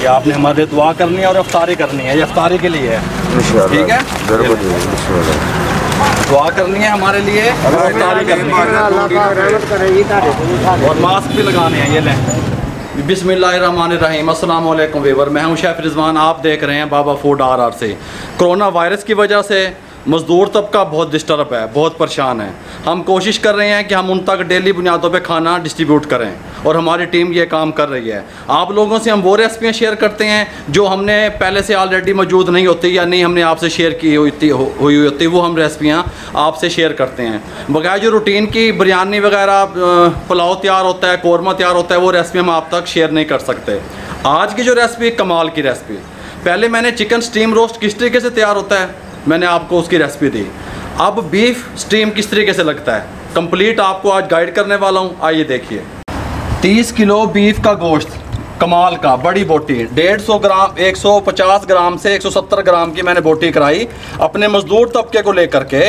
ये आपने हमारे दुआ करनी है और अफ्तारी करनी है ये अफ्तारी के लिए है। ठीक है? दुआ करनी है हमारे लिए और अफ्तारी करनी है। और मास्क भी लगाने हैं ये लें। बिसमीम अस्सलाम वालेकुम वीवर। मैं हूँ शेफ़ रिजवान आप देख रहे हैं बाबा फ़ूड आर आर से। कोरोना वायरस की वजह से मज़दूर तबका बहुत डिस्टर्ब है बहुत परेशान है। हम कोशिश कर रहे हैं कि हम उन तक डेली बुनियादों पे खाना डिस्ट्रीब्यूट करें और हमारी टीम ये काम कर रही है। आप लोगों से हम वो रेसिपियाँ शेयर करते हैं जो हमने पहले से ऑलरेडी मौजूद नहीं होती या नहीं हमने आपसे शेयर की हुई हो, हुई होती वो हम रेसिपियाँ आपसे शेयर करते हैं। बगैर जो रूटीन की बिरयानी वगैरह पुलाव तैयार होता है कौरमा तैयार होता है वो रेसिपी हम आप तक शेयर नहीं कर सकते। आज की जो रेसिपी कमाल की रेसिपी पहले मैंने चिकन स्टीम रोस्ट किस तरीके से तैयार होता है? मैंने आपको उसकी रेसिपी दी। अब बीफ स्टीम किस तरीके से लगता है? कंप्लीट आपको आज गाइड करने वाला हूँ। आइए देखिए। 30 किलो बीफ का गोश्त, कमाल का, बड़ी बोटी। 150 ग्राम 150 ग्राम से 170 ग्राम की मैंने बोटी कराई अपने मजदूर तबके को लेकर के।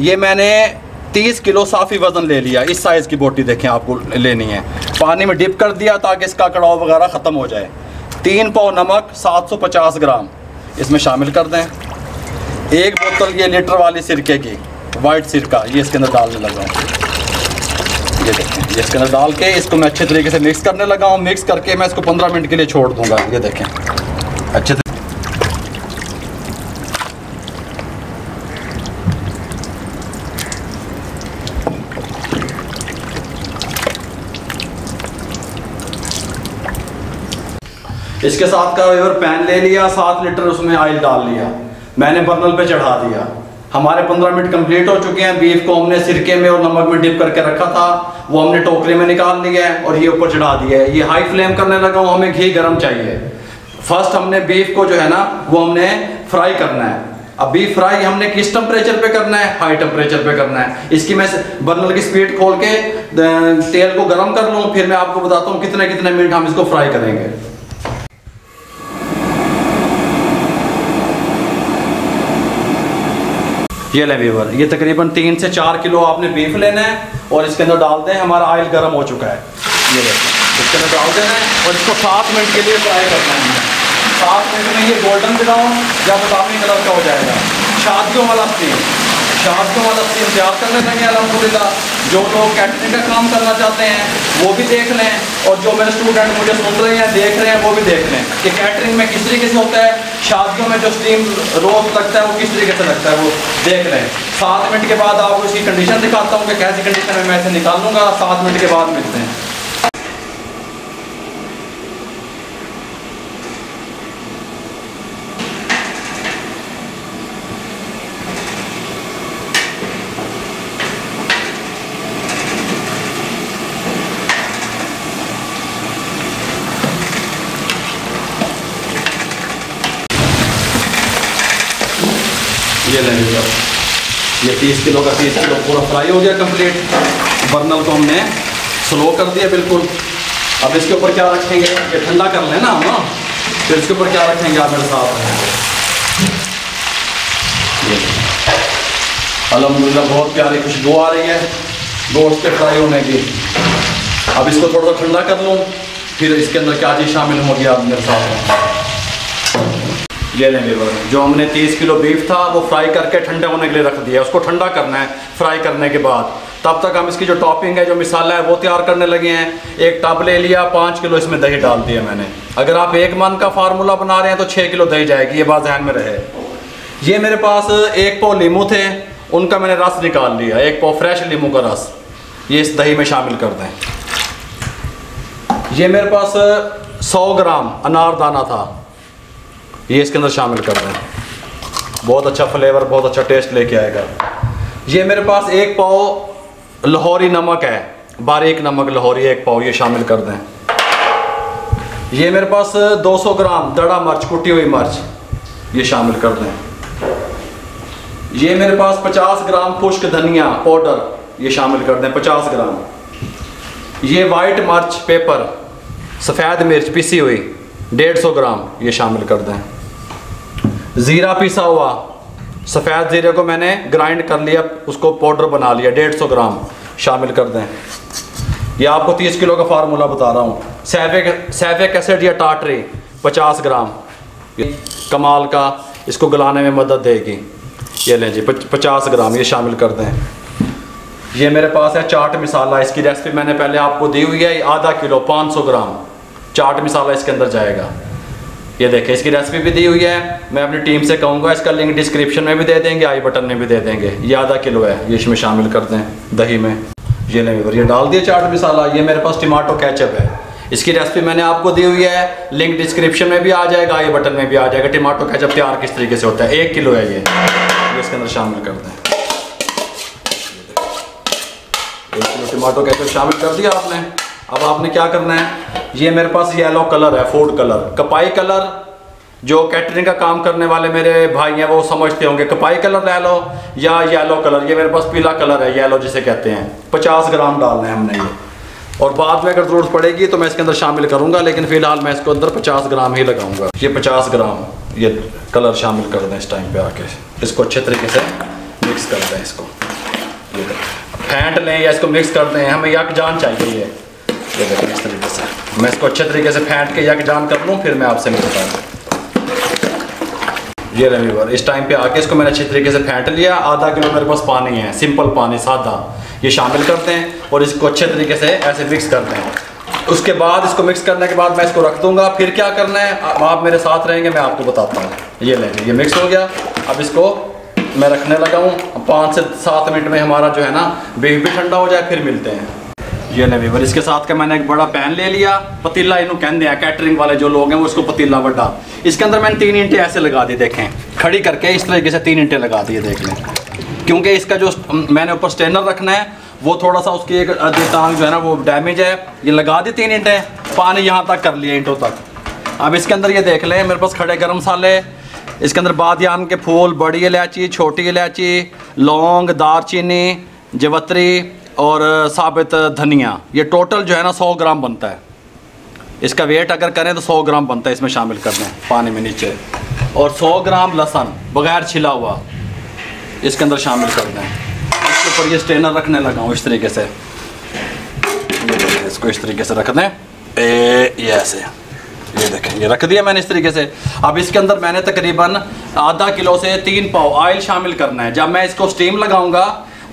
ये मैंने 30 किलो साफ़ी वज़न ले लिया। इस साइज़ की बोटी देखें, आपको लेनी है। पानी में डिप कर दिया ताकि इसका कड़ाव वगैरह ख़त्म हो जाए। तीन पाव नमक 750 ग्राम। इसमें शामिल कर दें। एक बोतल ये लीटर वाली सिरके की वाइट सिरका, ये इसके अंदर डालने लगा हूँ। ये देखें, ये इसके अंदर डाल के इसको मैं अच्छे तरीके से मिक्स करने लगा हूँ। मिक्स करके मैं इसको 15 मिनट के लिए छोड़ दूँगा। ये देखें, अच्छे इसके साथ का पैन ले लिया, सात लीटर उसमें ऑयल डाल लिया। मैंने बर्नल पे चढ़ा दिया। हमारे पंद्रह मिनट कंप्लीट हो चुके हैं। बीफ को हमने सिरके में और नमक में डिप करके रखा था। वो हमने टोकरे में निकाल लिया है और ये ऊपर चढ़ा दिया है। ये हाई फ्लेम करने लगा हूँ, हमें घी गर्म चाहिए। फ़र्स्ट हमने बीफ को जो है ना, वो हमने फ्राई करना है। अब बीफ फ्राई हमने किस टेम्परेचर पे करना है? हाई टेम्परेचर पे करना है। इसकी मैं बर्नल की स्पीड खोल के तेल को गर्म कर लूँ, फिर मैं आपको बताता हूँ कितने कितने मिनट हम इसको फ्राई करेंगे। ये लें वीवर ये तकरीबन तीन से चार किलो आपने बीफ लेना है और इसके अंदर डाल दें हमारा ऑयल गर्म हो चुका है। ये देखें, इसके अंदर डाल देना है और इसको सात मिनट के लिए फ्राई करना है। सात मिनट में ये गोल्डन ब्राउन या बादामी कलर का हो जाएगा। शादियों वाला स्टीम शादियों वाला स्कीम तैयार करने लगे अलहमदिल्ला जो लोग कैटरिंग का काम करना चाहते हैं, वो भी देख लें और जो मेरे स्टूडेंट मुझे सुन रहे हैं, देख रहे हैं, वो भी देख लें कि कैटरिंग में किस तरीके से होता है, शादियों में जो स्टीम रोज लगता है, वो किस तरीके से लगता है, वो देख लें। सात मिनट के बाद आपको इसकी कंडीशन दिखाता हूँ कि कैसी कंडीशन में मैं इसे निकालूँगा सात मिनट के बाद मिलते हैं ये लेंगे सर ये तीस किलो का तीस किलो पूरा फ्राई हो गया कंप्लीट बर्नल को हमने स्लो कर दिया बिल्कुल। अब इसके ऊपर क्या रखेंगे? ये ठंडा कर लेना हम। ना फिर इसके ऊपर क्या रखेंगे आप मेरे साथ? अलहमदिल्ला बहुत प्यारी खुशबू आ रही है। गोश्त के फ्राई होने की। अब इसको थोड़ा सा ठंडा कर लूँ। फिर इसके अंदर क्या चीज़ शामिल होगी आप मेरे साथ? ये लेंगे जो हमने 30 किलो बीफ था, वो फ्राई करके ठंडे होने के लिए रख दिया। उसको ठंडा करना है फ्राई करने के बाद। तब तक हम इसकी जो टॉपिंग है, जो मिसाला है, वो तैयार करने लगे हैं। एक टब ले लिया, पाँच किलो इसमें दही डाल दिया मैंने। अगर आप एक मन का फार्मूला बना रहे हैं तो छः किलो दही जाएगी। ये बात जहन में रहे। ये मेरे पास एक पाव लीमू थे, उनका मैंने रस निकाल लिया। एक पाव फ्रेश लीमू का रस। ये इस दही में शामिल कर दें। ये मेरे पास सौ ग्राम अनारदाना था। ये इसके अंदर शामिल कर दें बहुत अच्छा फ्लेवर, बहुत अच्छा टेस्ट लेके आएगा। ये मेरे पास एक पाव लाहौरी नमक है। बारीक नमक लाहौरी एक पाव, ये शामिल कर दें। ये मेरे पास 200 ग्राम दड़ा मिर्च, कुटी हुई मिर्च, ये शामिल कर दें। ये मेरे पास 50 ग्राम खुश्क धनिया पाउडर, ये शामिल कर दें 50 ग्राम। ये वाइट मिर्च पेपर सफ़ेद मिर्च पिसी हुई 150 ग्राम, ये शामिल कर दें। ज़ीरा पिसा हुआ। सफ़ेद ज़ीरे को मैंने ग्राइंड कर लिया, उसको पाउडर बना लिया, डेढ़ सौ ग्राम शामिल कर दें। ये आपको तीस किलो का फार्मूला बता रहा हूँ। सैफिक सैफिक एसिड या टाटरी, पचास ग्राम। कमाल का इसको गलाने में मदद देगी। ये लें जी पचास ग्राम ये शामिल कर दें। ये मेरे पास है चाट मिसाला। इसकी रेसिपी मैंने पहले आपको दी हुई है आधा किलो 500 ग्राम। चाट मिसाला इसके अंदर जाएगा। ये देखें इसकी रेसिपी भी दी हुई है। मैं अपनी टीम से कहूँगा, इसका लिंक डिस्क्रिप्शन में भी दे देंगे आई बटन में भी दे देंगे। ये आधा किलो है, ये इसमें शामिल कर दें, दही में। ये नहीं ये डाल दिया चाट मिसाला, ये मेरे पास टमाटो कैचअप है। इसकी रेसिपी मैंने आपको दी हुई है लिंक डिस्क्रिप्शन में भी आ जाएगा आई बटन में भी आ जाएगा। टमाटो कैचअप तैयार किस तरीके से होता है? एक किलो है ये। ये इसके अंदर शामिल कर दें। एक किलो टमाटो कैचअप शामिल कर दिया आपने। अब आपने क्या करना है? ये मेरे पास येलो कलर है फ़ूड कलर कपाई कलर जो कैटरिंग का काम करने वाले मेरे भाई हैं, वो समझते होंगे, कपाई कलर ले लो या येलो कलर ये मेरे पास पीला कलर है येलो जिसे कहते हैं. पचास ग्राम डालना है हमने ये. और बाद में अगर ज़रूरत पड़ेगी तो मैं इसके अंदर शामिल करूँगा, लेकिन फ़िलहाल मैं इसको अंदर पचास ग्राम ही लगाऊँगा. ये पचास ग्राम, ये कलर शामिल कर दें इस टाइम पे आके. इसको अच्छे तरीके से मिक्स कर दें इसको. फेंट लें या इसको मिक्स कर दें. हमें यक जान चाहिए देखें इस तरीके से मैं इसको अच्छे तरीके से फेंट के यक जान कर लूँ, फिर मैं आपसे मिलता हूँ। ये रविवर इस टाइम पे आके इसको मैंने अच्छे तरीके से फेंट लिया। आधा किलो मेरे पास पानी है सिंपल पानी, सादा। ये शामिल करते हैं और इसको अच्छे तरीके से ऐसे मिक्स करते हैं। उसके बाद इसको मिक्स करने के बाद मैं इसको रख दूँगा। फिर क्या करना है? आप मेरे साथ रहेंगे, मैं आपको बताता हूँ। ये लें, ये मिक्स हो गया। अब इसको मैं रखने लगा हूँ। पाँच से सात मिनट में हमारा जो है ना बेह भी ठंडा हो जाए, फिर मिलते हैं। ये ले वीवर इसके साथ का मैंने एक बड़ा पैन ले लिया, पतीला इन्हों कहते हैं कैटरिंग वाले जो लोग हैं, वो इसको पतीला बड़ा। इसके अंदर मैंने तीन इंटे ऐसे लगा दिए देखें। खड़ी करके इस तरीके से तीन इंटे लगा दिए देख लें। क्योंकि इसका जो मैंने ऊपर स्टेनर रखना है, वो थोड़ा सा उसकी एक टांग जो है ना, वो डैमेज है। ये लगा दी तीन इंटें पानी यहाँ तक कर लिया इंटों तक। अब इसके अंदर ये देख लें, मेरे पास खड़े गर्म मसाले इसके अंदर बादयान के फूल, बड़ी इलायची, छोटी इलायची, लौंग, दारचीनी, जवत्री और साबित धनिया। ये टोटल जो है ना, सौ ग्राम बनता है। इसका वेट अगर करें तो सौ ग्राम बनता है इसमें शामिल कर दें पानी में नीचे। और सौ ग्राम लहसन, बगैर छिला हुआ, इसके अंदर शामिल कर दें इसके ऊपर ये स्टेनर रखने लगा हूँ इस तरीके से। इसको इस तरीके से रख दें ए, ये ऐसे। ये देखें, ये रख दिया मैंने इस तरीके से। अब इसके अंदर मैंने तकरीबन आधा किलो से तीन पाव ऑयल शामिल करना है। जब मैं इसको स्टीम लगाऊँगा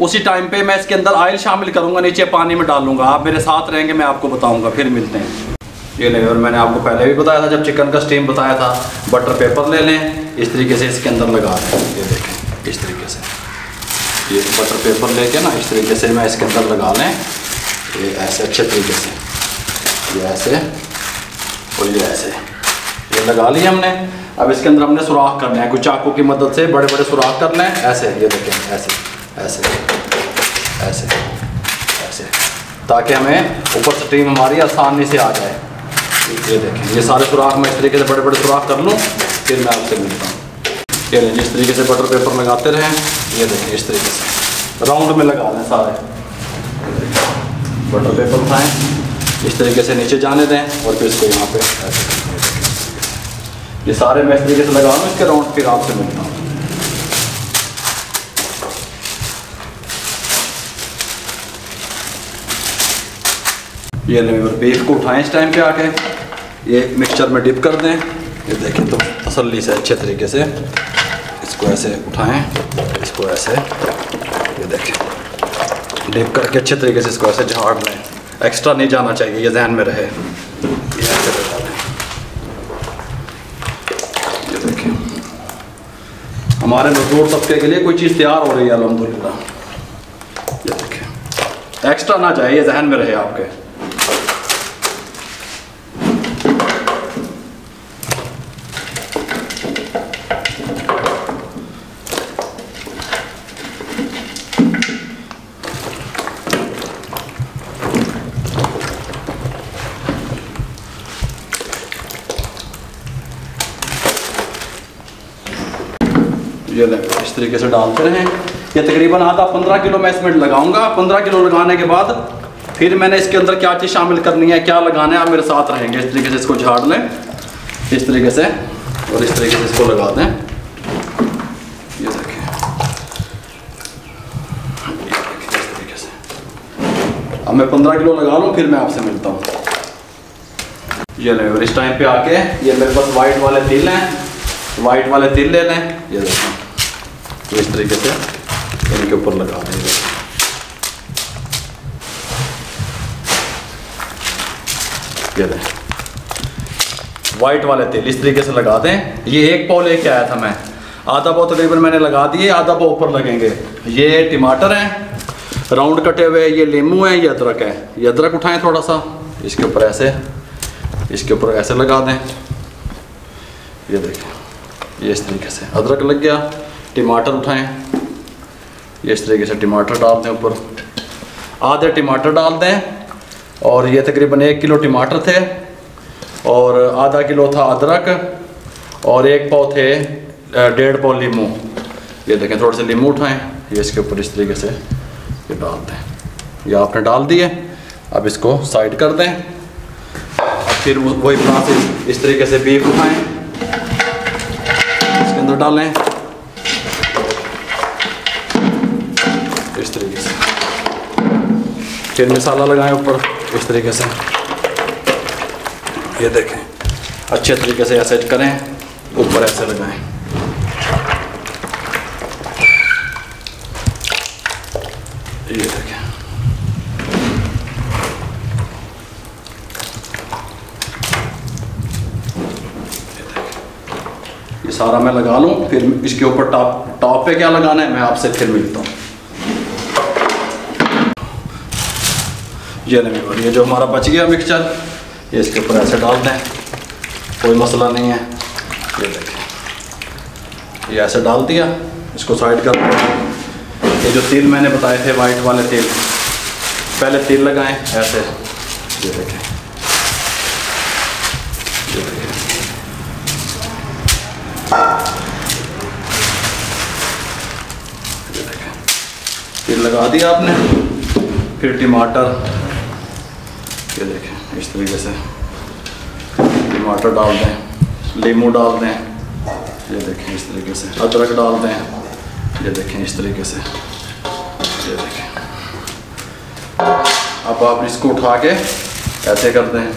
उसी टाइम पे मैं इसके अंदर ऑयल शामिल करूँगा, नीचे पानी में डालूँगा। आप मेरे साथ रहेंगे, मैं आपको बताऊँगा, फिर मिलते हैं। ये ले, और मैंने आपको पहले भी बताया था, जब चिकन का स्टीम बताया था बटर पेपर ले लें, इस तरीके से इसके अंदर लगा दें। ये देखें, इस तरीके से। ये बटर पेपर लेके ना, इस तरीके से मैं इसके अंदर लगा लें। ये ऐसे, अच्छे तरीके से। ये ऐसे, और ये ऐसे। ये लगा लिया हमने। अब इसके अंदर हमने सुराख करना है। कुछ चाकू की मदद से बड़े बड़े सुराख कर लें। ऐसे, ये देखें, ऐसे। ऐसे ऐसे ऐसे। ताकि हमें ऊपर स्टीम हमारी आसानी से आ जाए। ये देखें, ये सारे सुराख मैं इस तरीके से बड़े बड़े सुराख कर लूँ, फिर मैं आपसे मिलता हूँ। ये लें जिस तरीके से बटर पेपर लगाते रहें, ये देखें, इस तरीके से। राउंड में लगा दें सारे। बटर पेपर उठाएँ, इस तरीके से नीचे जाने दें, और फिर इसको यहाँ पे ऐसे ये सारे मैं इस तरीके से लगा लूँ, इसके राउंड फिर आपसे मिलता हूँ। ये लेवर बीफ को उठाएँ इस टाइम पे आके। ये मिक्सचर में डिप कर दें। ये देखें तो तसली से अच्छे तरीके से इसको ऐसे उठाएँ। इसको ऐसे, ये देखें। डिप करके अच्छे तरीके से इसको ऐसे झाड़ लें। एक्स्ट्रा नहीं जाना चाहिए, ये जहन में रहे। हमारे मजदूर तबके के लिए कोई चीज़ तैयार हो रही है अलहमदिल्ला ये देखें। एक्स्ट्रा ना जाए ये जहन में रहे आपके। ये इस तरीके से डालते रहें। ये तकरीबन आधा पंद्रह किलो मैं इसमें लगाऊँगा। पंद्रह किलो लगाने के बाद फिर मैंने इसके अंदर क्या चीज़ शामिल करनी है, क्या लगाना है, आप मेरे साथ रहेंगे। इस तरीके से इसको झाड़ लें। इस तरीके से और इस तरीके से इसको लगा दें। ये देखें। इस तरीके से। अब मैं पंद्रह किलो लगा लूँ, फिर मैं आपसे मिलता हूँ। ये ले इस टाइम पे आके ये मेरे पास वाइट वाले तिल हैं। वाइट वाले तिल ले लें। ये देखें। तो इस तरीके से इनके ऊपर लगा देंगे। दें वाइट वाले तिल, इस तरीके से लगा दें। ये एक पाव लेके आया था मैं। आधा पाव तकरीबन मैंने लगा दिए, आधा पाव ऊपर लगेंगे। ये टमाटर हैं, राउंड कटे हुए ये लीमू है, ये अदरक है। ये अदरक उठाएँ थोड़ा सा इसके ऊपर ऐसे, इसके ऊपर ऐसे लगा दें। ये देखें, ये इस तरीके से। अदरक लग गया। टमाटर उठाएँ। इस तरीके से टमाटर डाल दें ऊपर। आधे टमाटर डाल दें, और ये तकरीबन एक किलो टमाटर थे, और आधा किलो था अदरक, और एक पाव थे डेढ़ पाव लीमू। ये देखें, थोड़े से लीमू उठाएँ। ये इसके ऊपर इस तरीके से ये डाल दें। ये आपने डाल दिए। अब इसको साइड कर दें। अब फिर वही प्रोसेस इस तरीके से बीफ उठाएँ। इसके अंदर डालें। फिर मसाला लगाएँ ऊपर, इस तरीके से। ये देखें, अच्छे तरीके से ऐसे करें, ऊपर ऐसे लगाएँ। ये देखें। ये सारा मैं लगा लूँ, फिर इसके ऊपर टॉप टॉप पे क्या लगाना है, मैं आपसे फिर मिलता हूँ। ये नहीं और ये जो हमारा बच गया मिक्सचर, ये इसके ऊपर ऐसे डाल दें कोई मसला नहीं है। ये देखें। ये ऐसे डाल दिया, इसको साइड कर दें ये जो तिल मैंने बताए थे वाइट वाले तेल, पहले तिल लगाएँ, ऐसे। ये देखें। ये देखें। तिल लगा दिया आपने। फिर टमाटर ये देखें, इस तरीके से। टमाटर डाल दें, लीमू डाल दें, ये देखें इस तरीके से। अदरक डाल दें, ये देखें इस तरीके से। ये देखें। अब आप इसको उठा के ऐसे कर दें।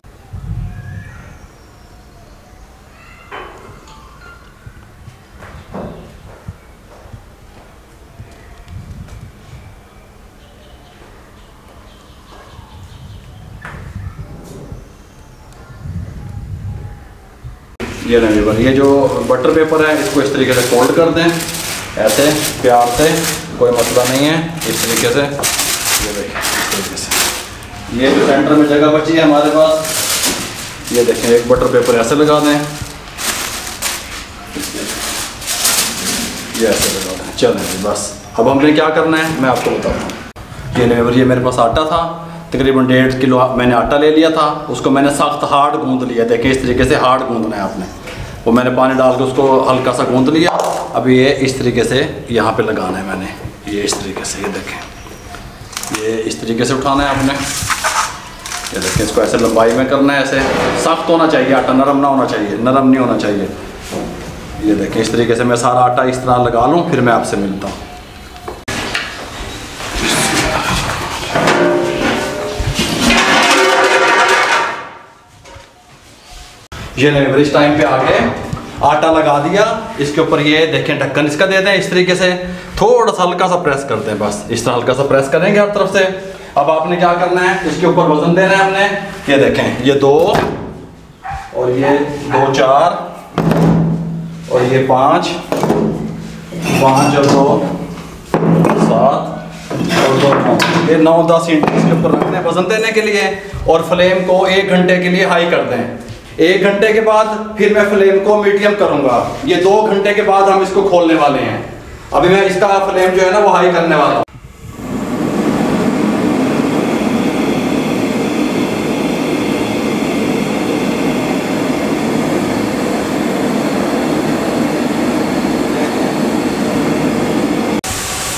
ये नहीं बन ये जो बटर पेपर है, इसको इस तरीके से फोल्ड कर दें। ऐसे, प्यार से, कोई मसला नहीं है। इस तरीके से। ये देखें, इस तरीके से। ये जो सेंटर में जगह बची है हमारे पास, ये देखें, एक बटर पेपर ऐसे लगा दें। ये ऐसे लगा दें। चलें बस। अब हमने क्या करना है, मैं आपको बताता हूँ ये लेवर ये मेरे पास आटा था, तकरीबन डेढ़ किलो मैंने आटा ले लिया था, उसको मैंने सख्त हार्ड गूंद लिया। देखें, इस तरीके से हार्ड गूंदना है आपने। वो मैंने पानी डाल के उसको हल्का सा गूंद लिया। अब ये इस तरीके से यहाँ पे लगाना है मैंने। ये इस तरीके से, ये देखें। ये इस तरीके से उठाना है आपने। ये देखें, इसको ऐसे लंबाई में करना है, ऐसे सख्त होना चाहिए, आटा नरम ना होना चाहिए, नरम नहीं होना चाहिए। ये देखें, इस तरीके से मैं सारा आटा इस तरह लगा लूँ, फिर मैं आपसे मिलता हूँ। ये इस टाइम पे आके आटा लगा दिया। इसके ऊपर ये देखें, ढक्कन इसका दे दें इस तरीके से। थोड़ा सा हल्का सा प्रेस करते हैं बस। इस तरह हल्का सा प्रेस करेंगे हर तरफ़ से। अब आपने क्या करना है? इसके ऊपर वज़न देना है हमने। ये देखें, ये दो और ये दो चार और ये पाँच। पाँच और दो, सात और दो नौ। ये नौ दस इंच इसके ऊपर रखते हैं वज़न देने के लिए और फ्लेम को एक घंटे के लिए हाई कर दें। एक घंटे के बाद फिर मैं फ्लेम को मीडियम करूँगा। ये दो घंटे के बाद हम इसको खोलने वाले हैं। अभी मैं इसका फ्लेम जो है ना, वो हाई करने वाला हूँ।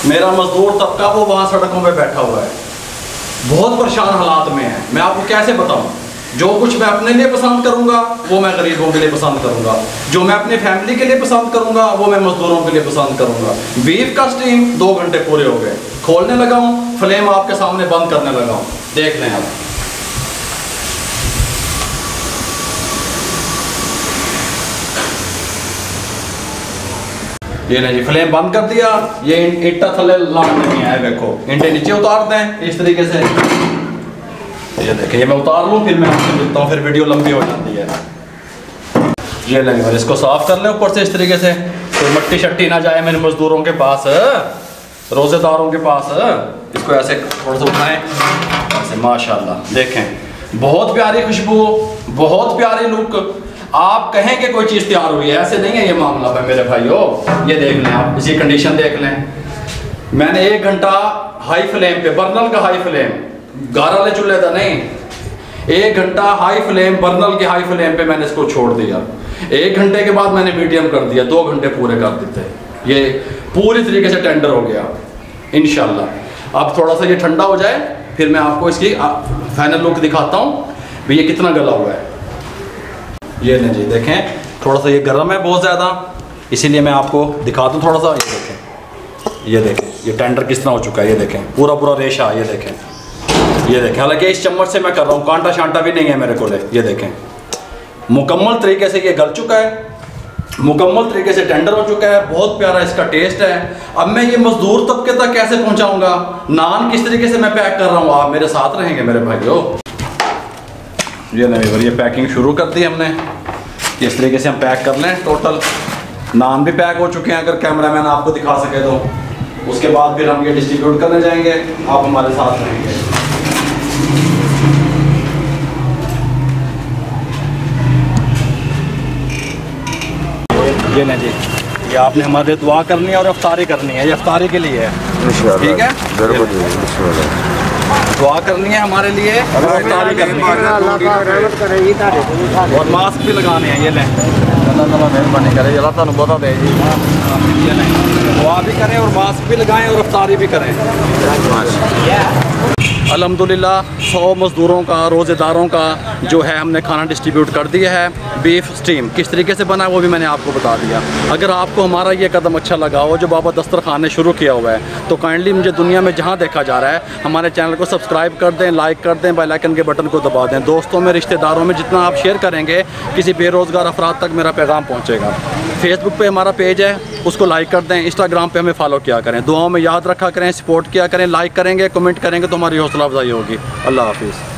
मेरा मजदूर तबका वो वहाँ सड़कों पे बैठा हुआ है। बहुत परेशान हालात में है। मैं आपको कैसे बताऊँ? जो कुछ मैं अपने लिए पसंद करूँगा, वो मैं गरीबों के लिए पसंद करूँगा। जो मैं अपनी फैमिली के लिए पसंद करूँगा, वो मैं मजदूरों के लिए पसंद करूँगा। बीफ का स्टीम दो घंटे पूरे हो गए। खोलने लगा हूँ फ्लेम आपके सामने बंद करने लगा हूँ। देख लें आप। ये नहीं फ्लेम बंद कर दिया। ये इंटा थले लाने नहीं आया देखो। इंटे नीचे उतार दें, इस तरीके से। ये देखें ये मैं उतार लूँ, फिर मैं आपसे मिलता हूँ, फिर वीडियो लंबी हो जाती है। ये लेंगे और इसको साफ़ कर लें ऊपर से इस तरीके से, कोई मट्टी शट्टी ना जाए मेरे मजदूरों के पास, रोज़ेदारों के पास। इसको ऐसे थोड़ा सा उठाएँ, ऐसे, माशाल्लाह, देखें। बहुत प्यारी खुशबू, बहुत प्यारी लुक। आप कहें कि कोई चीज़ तैयार हुई है, ऐसे नहीं है ये मामला भाई, मेरे भाइयों। ये देख लें आप, इसी कंडीशन देख लें। मैंने एक घंटा हाई फ्लेम पे बर्नल का हाई फ्लेम गारा ले चूल्हे था नहीं। एक घंटा हाई फ्लेम बर्नल के हाई फ्लेम पे मैंने इसको छोड़ दिया। एक घंटे के बाद मैंने मीडियम कर दिया, दो घंटे पूरे कर देते ये पूरी तरीके से टेंडर हो गया इनशाला अब थोड़ा सा ये ठंडा हो जाए, फिर मैं आपको इसकी फाइनल लुक दिखाता हूँ भी ये कितना गला हुआ है। ये नहीं जी देखें, थोड़ा सा ये गर्म है बहुत ज़्यादा, इसीलिए मैं आपको दिखा दूँ थोड़ा सा, ये देखें। ये देखें, ये टेंडर किस तरह हो चुका है, ये देखें। पूरा पूरा रेशा, ये देखें। ये देखें, हालाँकि इस चम्मच से मैं कर रहा हूँ, कांटा शांटा भी नहीं है मेरे को ये देखें। मुकम्मल तरीके से ये गल चुका है, मुकम्मल तरीके से टेंडर हो चुका है, बहुत प्यारा इसका टेस्ट है। अब मैं ये मजदूर तबके तक कैसे पहुंचाऊँगा? नान किस तरीके से मैं पैक कर रहा हूँ? आप मेरे साथ रहेंगे मेरे भाइयों। ये नहीं ये पैकिंग शुरू कर दी हमने। इस तरीके से हम पैक कर लें टोटल नान भी पैक हो चुके हैं, अगर कैमरामैन आपको दिखा सके तो। उसके बाद फिर हम ये डिस्ट्रीब्यूट करने जाएँगे। आप हमारे साथ रहेंगे। जी ना जी। ये आपने हमारे दुआ करनी है और अफ्तारी करनी है। ये अफ्तारी के लिए है। ठीक है? दुआ करनी है हमारे लिए अफतारी करनी है। और मास्क भी लगाने हैं ये लें। दुआ भी करें और मास्क भी लगाएँ और अफ्तारी भी करें। अल्हम्दुलिल्लाह, सौ मज़दूरों का, रोज़ेदारों का जो है हमने खाना डिस्ट्रीब्यूट कर दिया है। बीफ स्टीम किस तरीके से बना वो भी मैंने आपको बता दिया। अगर आपको हमारा ये कदम अच्छा लगा हो, जो बाबा दस्तरखान ने शुरू किया हुआ है तो काइंडली मुझे दुनिया में जहाँ देखा जा रहा है, हमारे चैनल को सब्सक्राइब कर दें लाइक कर दें बेल आइकन के बटन को दबा दें। दोस्तों में, रिश्तेदारों में जितना आप शेयर करेंगे, किसी बेरोज़गार अफराद तक मेरा पैगाम पहुँचेगा। फेसबुक पे हमारा पेज है, उसको लाइक कर दें इंस्टाग्राम पे हमें फॉलो किया करें। दुआओं में याद रखा करें सपोर्ट किया करें लाइक करेंगे कमेंट करेंगे तो हमारी हौसला अफजाई होगी अल्लाह हाफिज़।